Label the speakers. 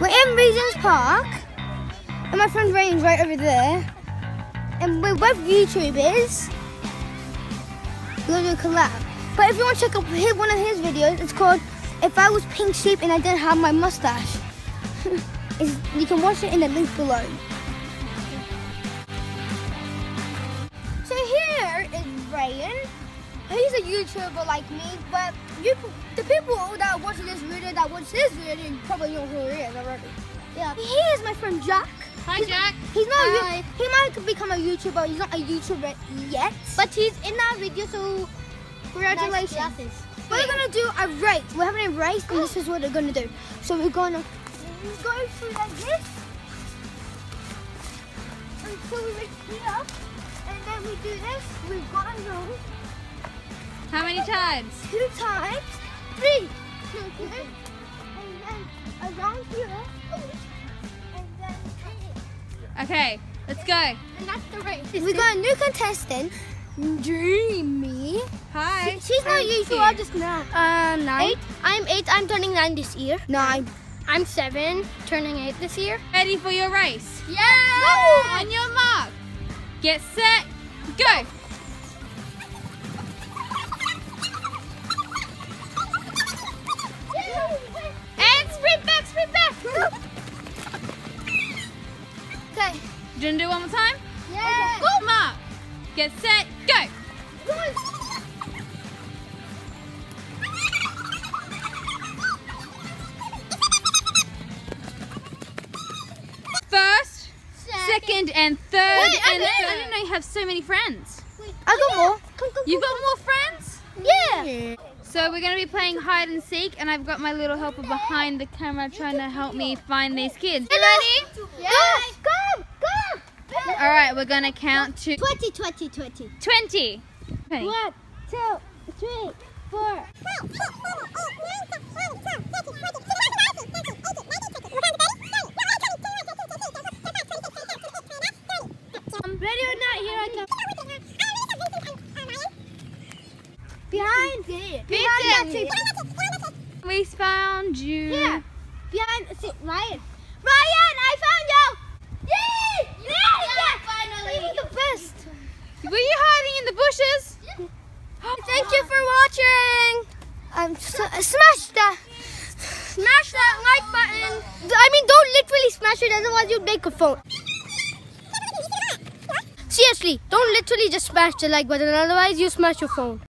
Speaker 1: We're in Regent's Park, and my friend Rayan's right over there. And we're both YouTubers. We're gonna do a collab. But if you want to check out one of his videos, it's called If I Was Pink Sheep and I Didn't Have My Mustache. You can watch it in the link below. So here is Rayan. He's a YouTuber like me, but you, the people that watch this video, that watch this video, probably know who he is already. Yeah. He is my friend Jack.
Speaker 2: Hi, Jack.
Speaker 1: He's not.
Speaker 2: Hi.
Speaker 1: he might become a YouTuber. He's not a YouTuber yet.
Speaker 2: But he's in that video, so
Speaker 1: Congratulations.
Speaker 2: glasses.
Speaker 1: We're gonna do a race. We're having a race, and this is what we're gonna do. So we're gonna go through like this until we reach here, and then we do this. We've got a around
Speaker 2: How many times?
Speaker 1: two times, three, and then around here, and then.
Speaker 2: Okay, let's go.
Speaker 1: And that's the race. We got a new contestant, Dreamy.
Speaker 2: Hi.
Speaker 1: She's not
Speaker 2: Thank
Speaker 1: usual,
Speaker 2: you.
Speaker 1: I just know. Uh, nine.
Speaker 3: Eight. I'm eight. I'm turning nine this year.
Speaker 1: Nine.
Speaker 3: I'm seven, turning eight this year.
Speaker 2: Ready for your race?
Speaker 3: Yeah.
Speaker 2: On your mark. Get set. Go.
Speaker 1: Okay.
Speaker 2: Do you want to do one more time?
Speaker 1: Yeah.
Speaker 2: Go, mark. Get set. Go. First, second, and third.
Speaker 1: Wait,
Speaker 2: and
Speaker 1: and
Speaker 2: I didn't know you have so many friends.
Speaker 1: I got more.
Speaker 2: You got more friends?
Speaker 1: Yeah.
Speaker 2: So we're going to be playing hide and seek, and I've got my little helper behind the camera trying to help me find these kids. You ready?
Speaker 1: Yeah. Come, come.
Speaker 2: All right, we're going to count to
Speaker 3: 20, 20, 20.
Speaker 2: 20. Okay.
Speaker 3: One, two, three, four.
Speaker 1: I'm ready or not, here I come. Behind it. Behind tree.
Speaker 2: We found you.
Speaker 1: Yeah. Behind, see, Rayan. Rayan, I found you. Yay! Yeah, yeah, finally. You're the best.
Speaker 2: Were you hiding in the bushes?
Speaker 1: Thank you for watching. Um, s- smash that. Smash that like button. I mean, don't literally smash it, otherwise you'll make a phone. Seriously, don't literally just smash the like button, otherwise you smash your phone.